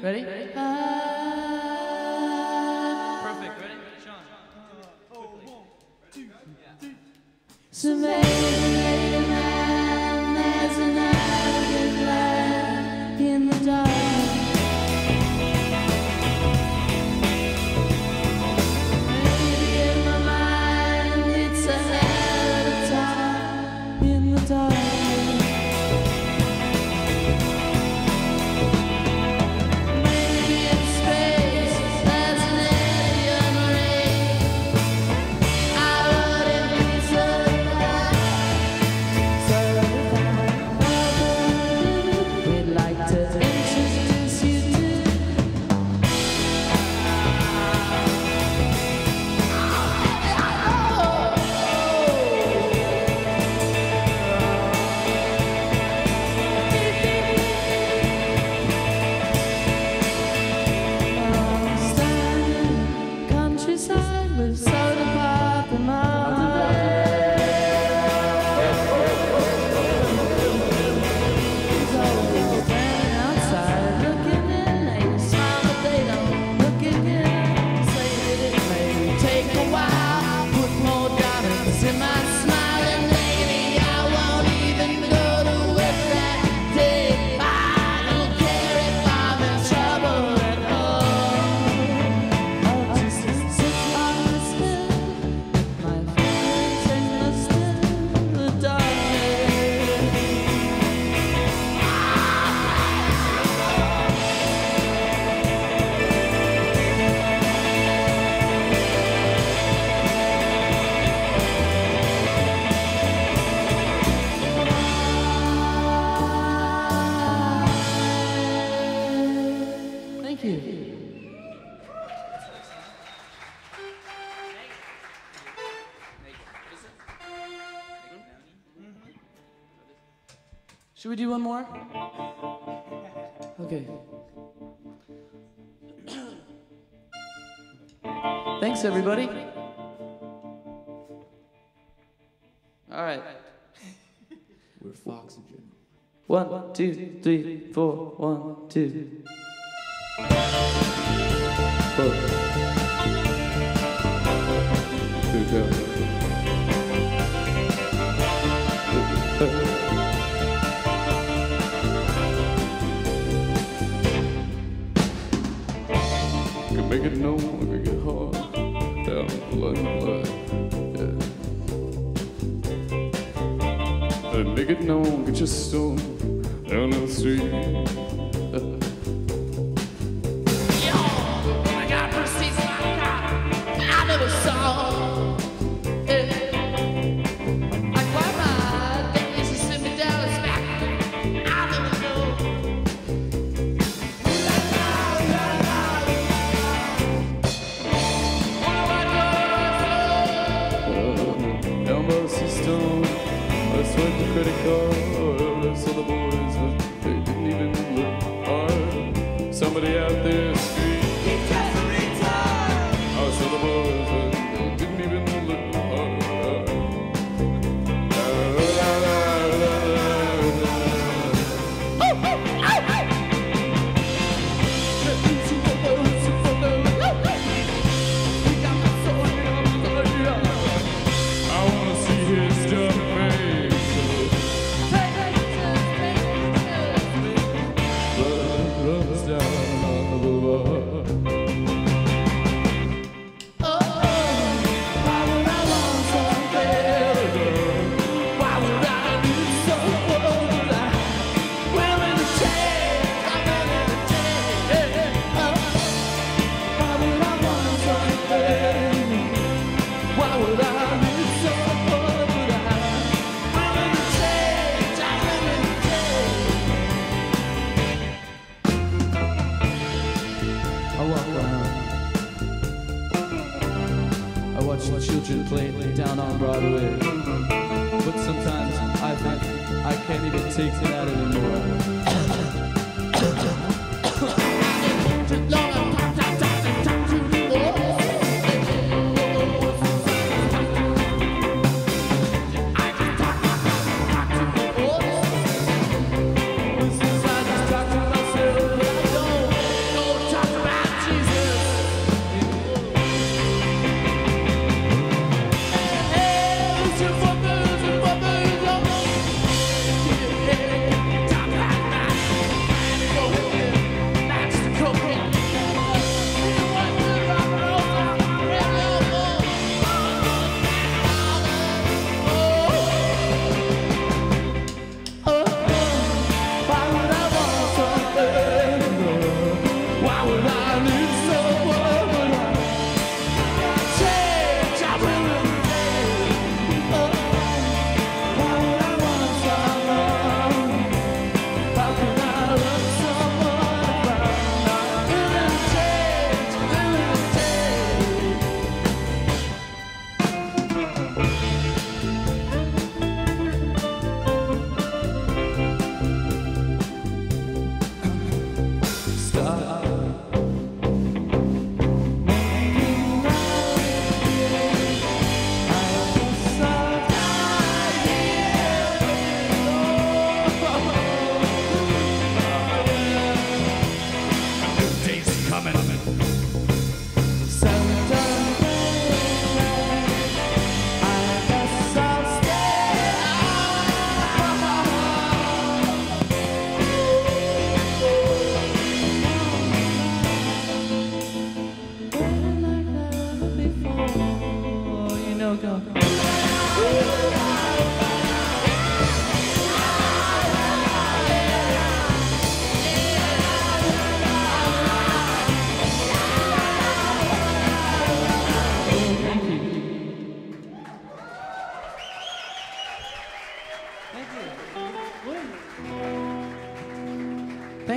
Ready? Perfect. Ready? Sean. Uh, oh, one, two, three. Yeah. Should we do one more? Okay. Thanks, everybody. All right. We're Foxygen. One, two, three, four. One, two. Whoa. Here we go. just stole down the street.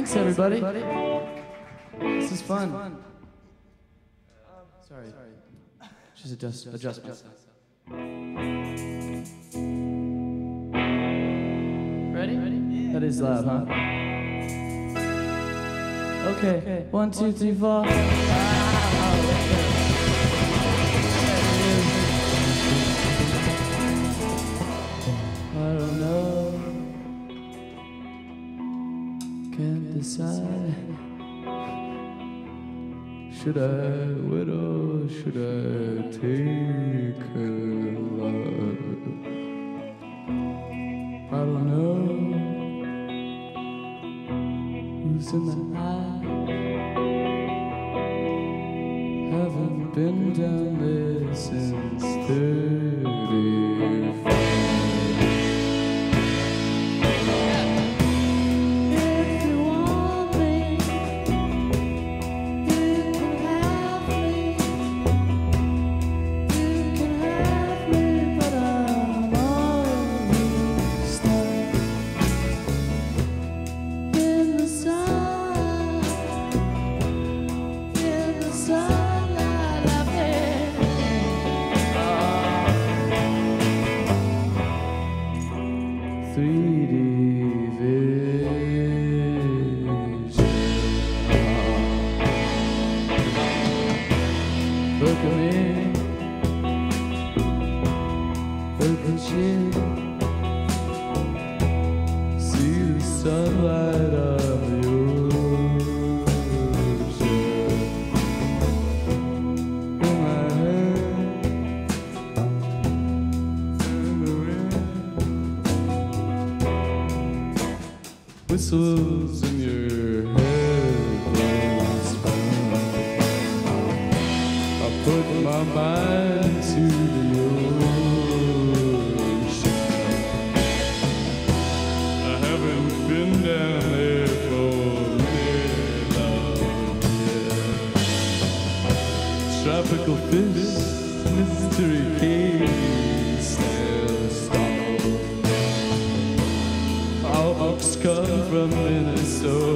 Thanks, everybody. This is fun. Uh, sorry. Just adjust, adjust myself. Ready? Ready? That is loud, huh? Okay. okay. One, two, three, four. decide Should I wait or should I take a love? I don't know. Who's in the eye Haven't been down there. three days. whistles in your come from Minnesota.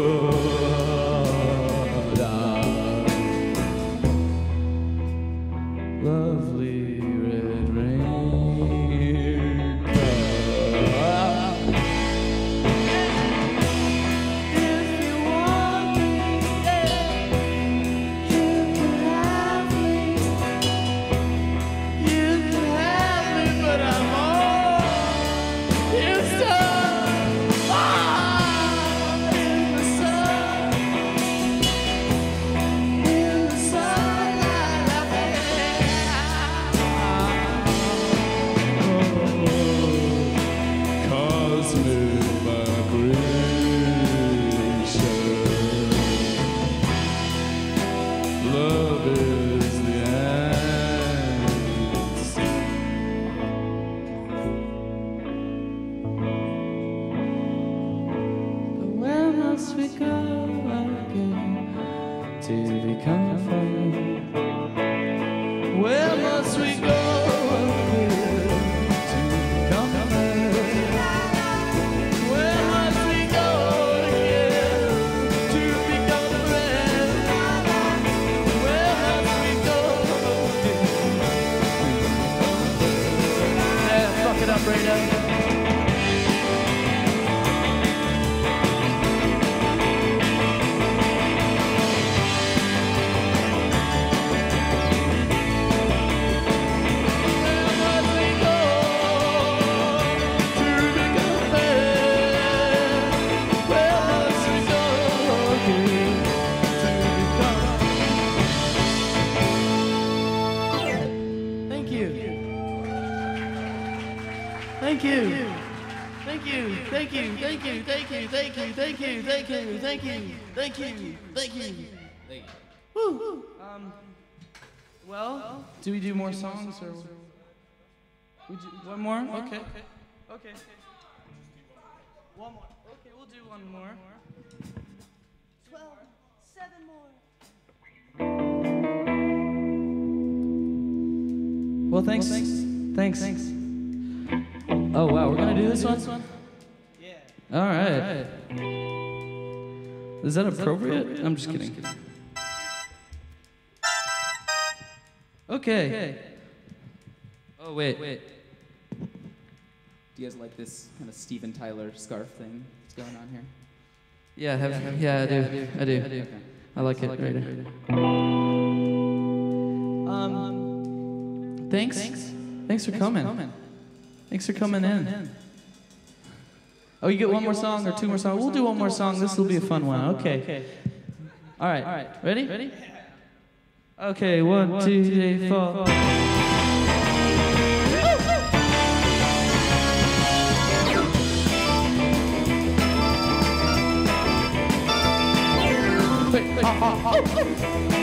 Thank you, thank you, thank you, thank you. Woo. Um, well, do we do more songs or? We do one more? Okay. Okay. One more. Okay, we'll do one more. Twelve, seven more. Well, thanks. Thanks. Thanks. Thanks. Oh wow, we're gonna do this one. Yeah. All right. Is that appropriate? I'm just kidding. Okay. Oh wait. Wait. Do you guys like this kind of Steven Tyler scarf thing that's going on here? Yeah, have, yeah, I do. I do. Okay. I like it. Right here. Um, thanks. Thanks for coming. Thanks for coming in. Oh, you get oh, one more song or two more songs? We'll do one more song. This will be a fun one. Okay. okay. All right. All right. Ready? Ready? Okay. One, two, three, four. Birds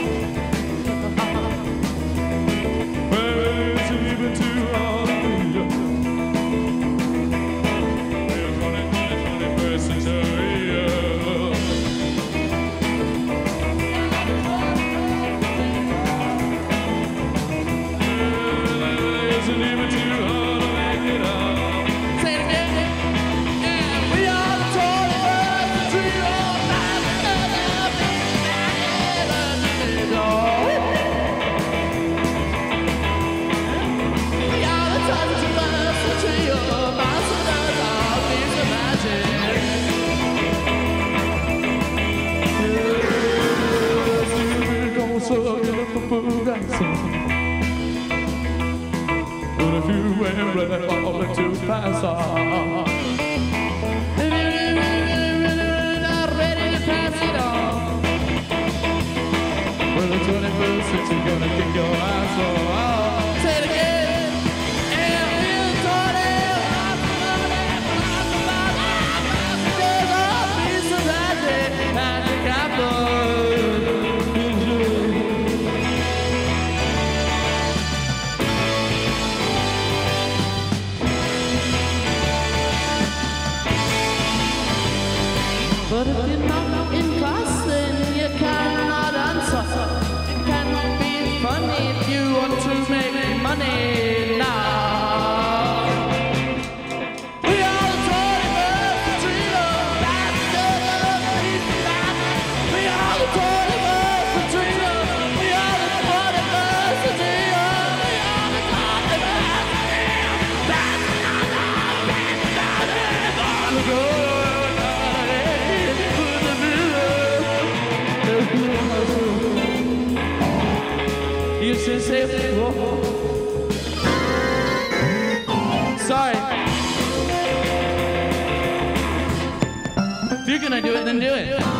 Say, whoa. Oh. Sorry. If you're gonna do it, then do it.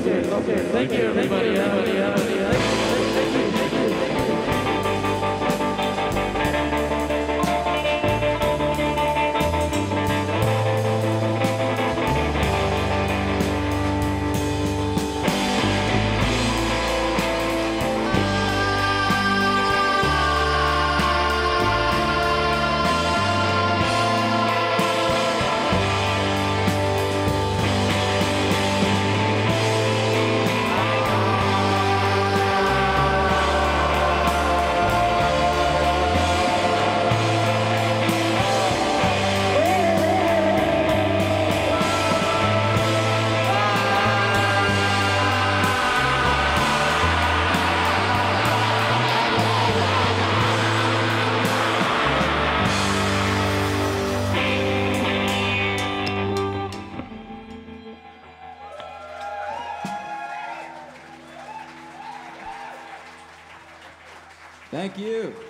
Okay, okay. Thank you, everybody. Thank you.